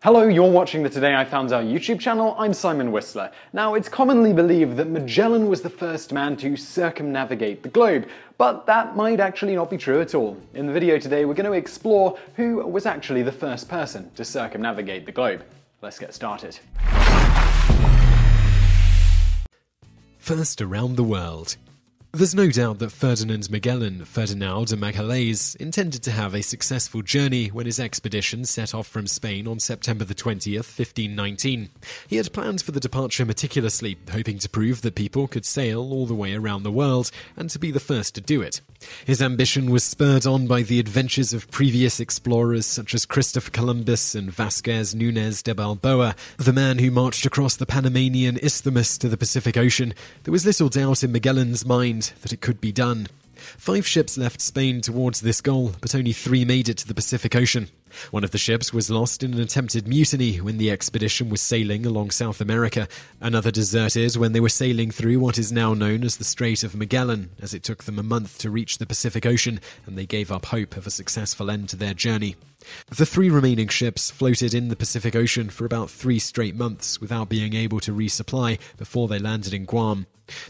Hello, you're watching the Today I Found Out YouTube channel. I'm Simon Whistler. Now, it's commonly believed that Magellan was the first man to circumnavigate the globe, but that might actually not be true at all. In the video today, we're going to explore who was actually the first person to circumnavigate the globe. Let's get started. First around the world. There's no doubt that Ferdinand Magellan, Ferdinand de Magalhães, intended to have a successful journey when his expedition set off from Spain on September the 20th, 1519. He had planned for the departure meticulously, hoping to prove that people could sail all the way around the world and to be the first to do it. His ambition was spurred on by the adventures of previous explorers such as Christopher Columbus and Vasco Nunez de Balboa, the man who marched across the Panamanian Isthmus to the Pacific Ocean. There was little doubt in Magellan's mind that it could be done. Five ships left Spain towards this goal, but only three made it to the Pacific Ocean. One of the ships was lost in an attempted mutiny when the expedition was sailing along South America. Another deserted when they were sailing through what is now known as the Strait of Magellan, as it took them a month to reach the Pacific Ocean, and they gave up hope of a successful end to their journey. The three remaining ships floated in the Pacific Ocean for about three straight months without being able to resupply before they landed in Guam.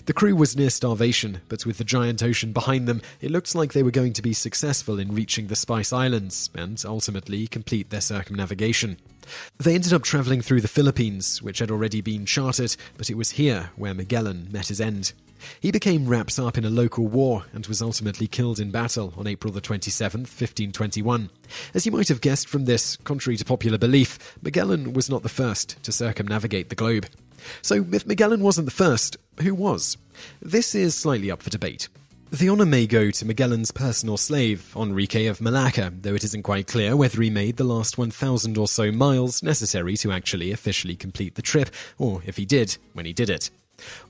The crew was near starvation, but with the giant ocean behind them, it looked like they were going to be successful in reaching the Spice Islands and ultimately complete their circumnavigation. They ended up traveling through the Philippines, which had already been charted, but it was here where Magellan met his end. He became wrapped up in a local war and was ultimately killed in battle on April the 27th, 1521. As you might have guessed from this, contrary to popular belief, Magellan was not the first to circumnavigate the globe. So, if Magellan wasn't the first, who was? This is slightly up for debate. The honour may go to Magellan's personal slave, Enrique of Malacca, though it isn't quite clear whether he made the last 1,000 or so miles necessary to actually officially complete the trip, or if he did when he did it.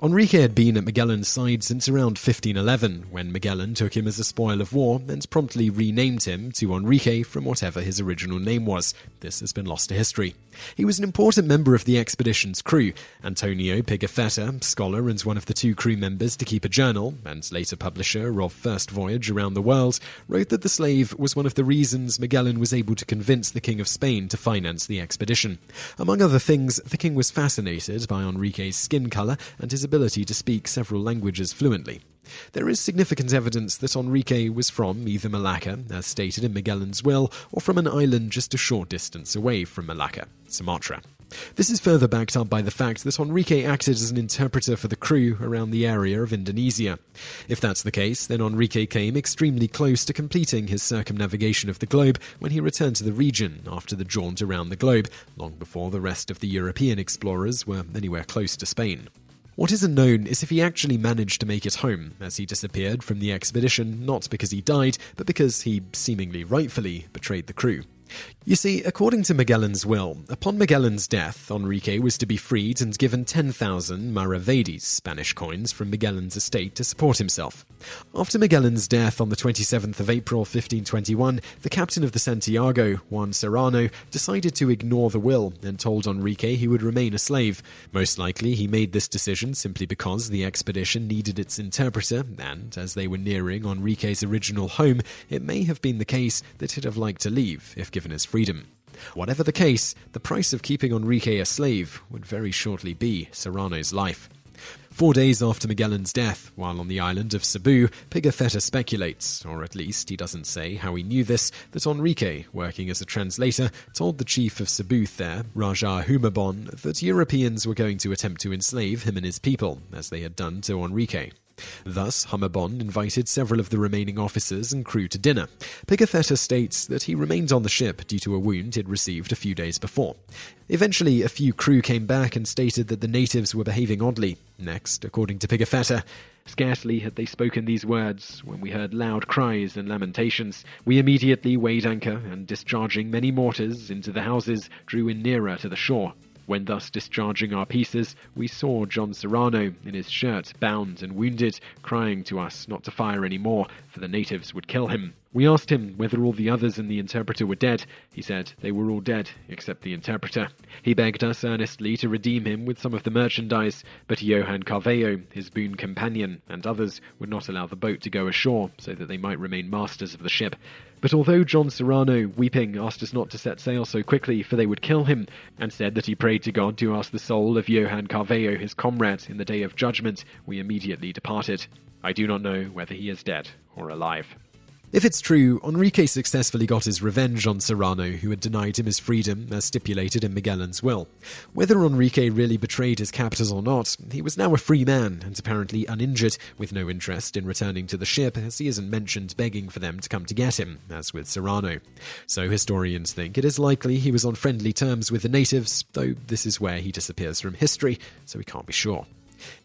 Enrique had been at Magellan's side since around 1511, when Magellan took him as a spoil of war and promptly renamed him to Enrique from whatever his original name was. This has been lost to history. He was an important member of the expedition's crew. Antonio Pigafetta, scholar and one of the two crew members to keep a journal, and later publisher of First Voyage Around the World, wrote that the slave was one of the reasons Magellan was able to convince the King of Spain to finance the expedition. Among other things, the king was fascinated by Enrique's skin colour and his ability to speak several languages fluently. There is significant evidence that Enrique was from either Malacca, as stated in Magellan's will, or from an island just a short distance away from Malacca, Sumatra. This is further backed up by the fact that Enrique acted as an interpreter for the crew around the area of Indonesia. If that's the case, then Enrique came extremely close to completing his circumnavigation of the globe when he returned to the region after the jaunt around the globe, long before the rest of the European explorers were anywhere close to Spain. What isn't known is if he actually managed to make it home, as he disappeared from the expedition not because he died, but because he seemingly rightfully betrayed the crew. You see, according to Magellan's will, upon Magellan's death, Enrique was to be freed and given 10,000 maravedis, Spanish coins, from Magellan's estate to support himself. After Magellan's death on the 27th of April 1521, the captain of the Santiago, Juan Serrano, decided to ignore the will and told Enrique he would remain a slave. Most likely, he made this decision simply because the expedition needed its interpreter, and as they were nearing Enrique's original home, it may have been the case that he'd have liked to leave if given his freedom. Whatever the case, the price of keeping Enrique a slave would very shortly be Serrano's life. Four days after Magellan's death, while on the island of Cebu, Pigafetta speculates, or at least he doesn't say how he knew this, that Enrique, working as a translator, told the chief of Cebu there, Raja Humabon, that Europeans were going to attempt to enslave him and his people, as they had done to Enrique. Thus, Humabon invited several of the remaining officers and crew to dinner. Pigafetta states that he remained on the ship due to a wound he'd received a few days before. Eventually, a few crew came back and stated that the natives were behaving oddly. Next, according to Pigafetta, Scarcely had they spoken these words when we heard loud cries and lamentations. We immediately weighed anchor and, discharging many mortars into the houses, drew in nearer to the shore. When thus discharging our pieces, we saw John Serrano, in his shirt, bound and wounded, crying to us not to fire any more, for the natives would kill him. We asked him whether all the others and the interpreter were dead. He said they were all dead, except the interpreter. He begged us earnestly to redeem him with some of the merchandise, but Johann Carvalho, his boon companion, and others would not allow the boat to go ashore so that they might remain masters of the ship. But although John Serrano, weeping, asked us not to set sail so quickly, for they would kill him, and said that he prayed to God to ask the soul of Johann Carvalho, his comrade, in the day of judgment, we immediately departed. I do not know whether he is dead or alive. If it's true, Enrique successfully got his revenge on Serrano, who had denied him his freedom as stipulated in Magellan's will. Whether Enrique really betrayed his captors or not, he was now a free man and apparently uninjured, with no interest in returning to the ship, as he isn't mentioned begging for them to come to get him, as with Serrano. So historians think it is likely he was on friendly terms with the natives, though this is where he disappears from history, so we can't be sure.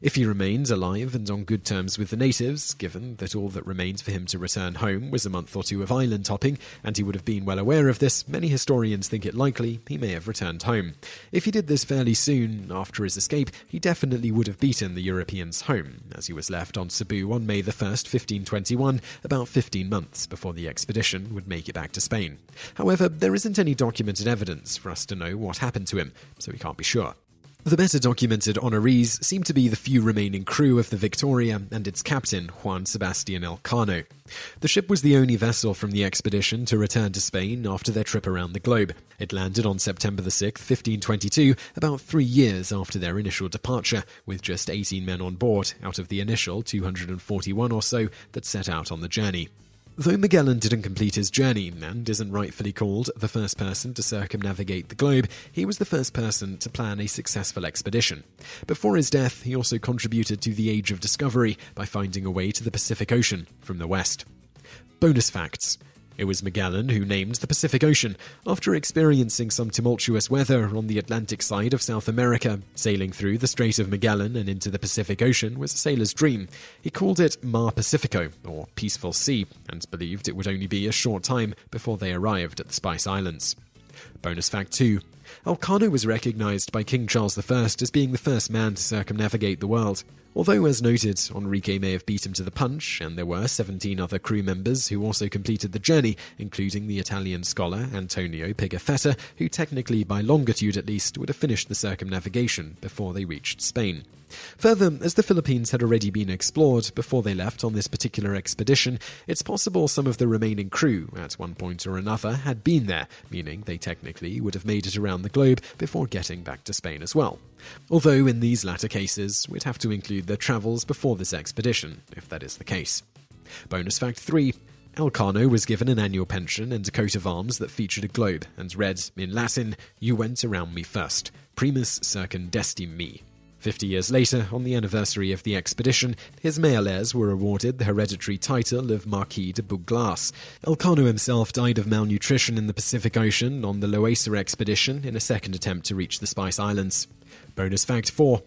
If he remains alive and on good terms with the natives, given that all that remains for him to return home was a month or two of island hopping, and he would have been well aware of this, many historians think it likely he may have returned home. If he did this fairly soon after his escape, he definitely would have beaten the Europeans home, as he was left on Cebu on May the 1st, 1521, about 15 months before the expedition would make it back to Spain. However, there isn't any documented evidence for us to know what happened to him, so we can't be sure. The better documented honorees seem to be the few remaining crew of the Victoria and its captain, Juan Sebastian Elcano. The ship was the only vessel from the expedition to return to Spain after their trip around the globe. It landed on September the 6th, 1522, about three years after their initial departure, with just 18 men on board out of the initial 241 or so that set out on the journey. Though Magellan didn't complete his journey and isn't rightfully called the first person to circumnavigate the globe, he was the first person to plan a successful expedition. Before his death, he also contributed to the Age of Discovery by finding a way to the Pacific Ocean from the west. Bonus facts it was Magellan who named the Pacific Ocean after experiencing some tumultuous weather on the Atlantic side of South America. Sailing through the Strait of Magellan and into the Pacific Ocean was a sailor's dream. He called it Mar Pacifico, or Peaceful Sea, and believed it would only be a short time before they arrived at the Spice Islands. Bonus fact 2 Elcano was recognized by King Charles I as being the first man to circumnavigate the world. Although, as noted, Enrique may have beat him to the punch, and there were 17 other crew members who also completed the journey, including the Italian scholar Antonio Pigafetta, who technically, by longitude at least, would have finished the circumnavigation before they reached Spain. Further, as the Philippines had already been explored before they left on this particular expedition, it's possible some of the remaining crew, at one point or another, had been there, meaning they technically would have made it around the globe before getting back to Spain as well. Although in these latter cases, we'd have to include their travels before this expedition, if that is the case. Bonus fact 3 Elcano was given an annual pension and a coat of arms that featured a globe and read, in Latin, You went around me first, primus circumdedisti me, Fifty years later, on the anniversary of the expedition, his male heirs were awarded the hereditary title of Marquis de Buglas. Elcano himself died of malnutrition in the Pacific Ocean on the Loaisa expedition in a second attempt to reach the Spice Islands. Bonus fact 4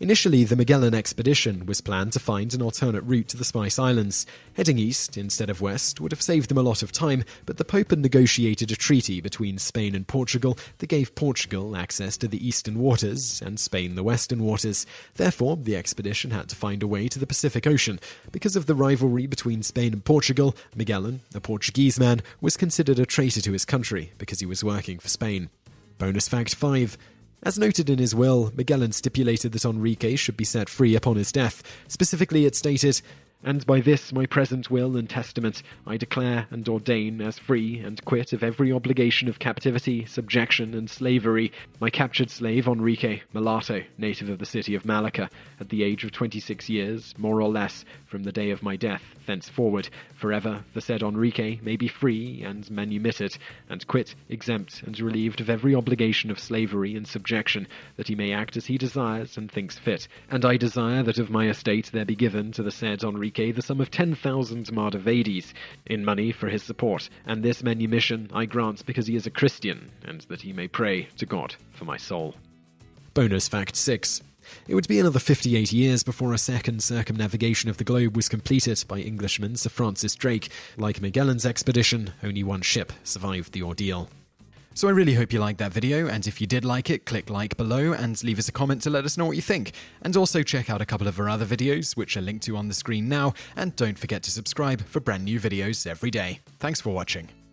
Initially, the Magellan expedition was planned to find an alternate route to the Spice Islands. Heading east instead of west would have saved them a lot of time, but the Pope had negotiated a treaty between Spain and Portugal that gave Portugal access to the eastern waters and Spain the western waters. Therefore, the expedition had to find a way to the Pacific Ocean. Because of the rivalry between Spain and Portugal, Magellan, a Portuguese man, was considered a traitor to his country because he was working for Spain. Bonus fact 5 as noted in his will, Magellan stipulated that Enrique should be set free upon his death. Specifically, it stated, and by this my present will and testament I declare and ordain as free and quit of every obligation of captivity, subjection, and slavery my captured slave Enrique, mulatto, native of the city of Malacca, at the age of twenty six years, more or less, from the day of my death, thenceforward, forever the said Enrique may be free and manumitted, and quit, exempt, and relieved of every obligation of slavery and subjection, that he may act as he desires and thinks fit. And I desire that of my estate there be given to the said Enrique The sum of 10,000 maravedis in money for his support, and this manumission I grant because he is a Christian, and that he may pray to God for my soul. Bonus fact 6. It would be another 58 years before a second circumnavigation of the globe was completed by Englishman Sir Francis Drake. Like Magellan's expedition, only one ship survived the ordeal. So I really hope you liked that video, and if you did like it, click like below and leave us a comment to let us know what you think. And also check out a couple of our other videos, which are linked to on the screen now, and don't forget to subscribe for brand new videos every day. Thanks for watching.